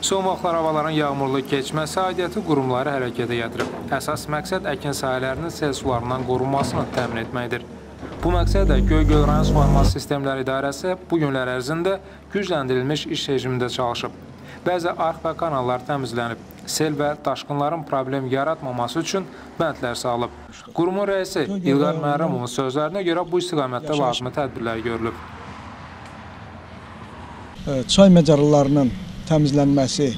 Son vaxtlar havaların yağmurlu keçməsi aidiyyəti qurumları hərəkətə gətirib. Əsas məqsəd əkin sahələrinin sel sularından qorunmasını təmin etməkdir. Bu məqsədlə Göygöl rayon suvarma sistemləri idarəsi bu günlər ərzində gücləndirilmiş iş rejimində çalışıb. Bəzi arx və kanallar təmizlənib. Sel və daşqınların problem yaratmaması üçün bəndlər salıb. Qurumun rəisi İlqar Məhrəmovun sözlərinə görə bu istiqamətdə lazımi tədbirlər görülüb. çay məcarlarının təmizlənməsi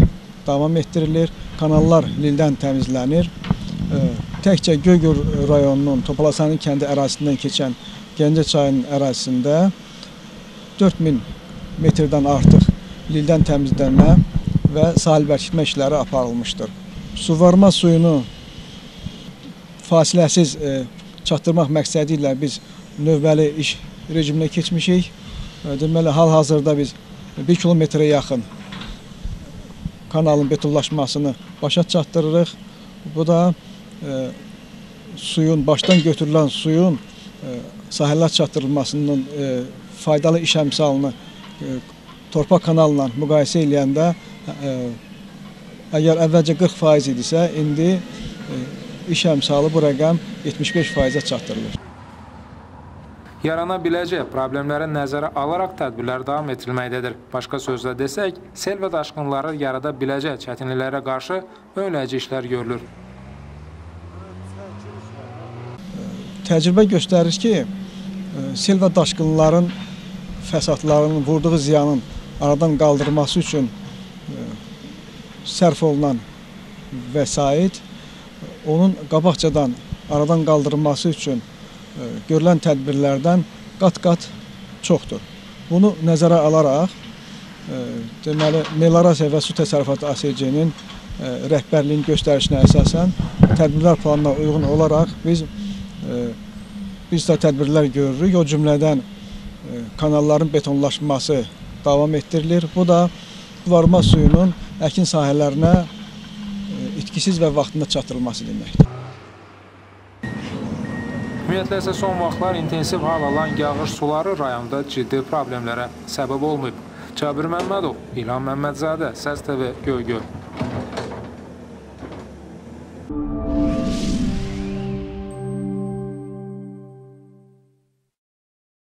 davam etdirilir. Kanallar lildən təmizlənir. Təkcə Göygöl rayonunun Topalasanın kəndi ərazisindən keçən Gəncə çayının ərazisində 4000 metrdən artıq lildən təmizlənmə və sahil bərkitmə işləri aparılmışdır. Suvarma suyunu fasiləsiz e, çatdırmaq məqsədi ilə biz növbəli iş rejiminə keçmişik. E, Deməli, hal-hazırda biz 1 kilometrə yaxın kanalın betonlaşmasını başa çatdırırıq. Bu da e, suyun başdan götürülən suyun e, sahələr çatdırılmasının e, faydalı iş əmsalını e, torpaq kanalla müqayisə eləyəndə e, əgər əvvəlcə 40% idisə, indi e, iş əmsalı bu rəqəm 75%-ə çatdırılır. Yarana biləcək problemləri nəzərə alaraq tədbirlər davam etdirilməkdədir. Başqa sözlə desək, sel və daşqınları yarada biləcək çətinliklərə qarşı önləyici işlər görülür. Təcrübə göstərir ki, e, sel və daşqınların fəsadlarının vurduğu ziyanın aradan qaldırılması üçün e, sərf olunan vəsait onun qabaqcadan aradan qaldırılması üçün görülən tədbirlərdən qat-qat çoxdur. Bunu nəzərə alaraq e, deməli Melorasiya və Su Təsərrüfatı ASC-nin e, rəhbərliyin göstərişinə əsasən tədbirlər planına uyğun olaraq biz biz də tədbirlər görürük. O cümlədən kanalların betonlaşması davam etdirilir. Bu da varma suyunun əkin sahələrinə itkisiz və vaxtında çatdırılması deməkdir. Ümumiyyətlə isə son vaxtlar intensiv hal alan yağış suları rayonda ciddi problemlərə səbəb olmayıb. Cabir Məmmədov, İlham Məmmədzadə, Səs TV, Göygöl.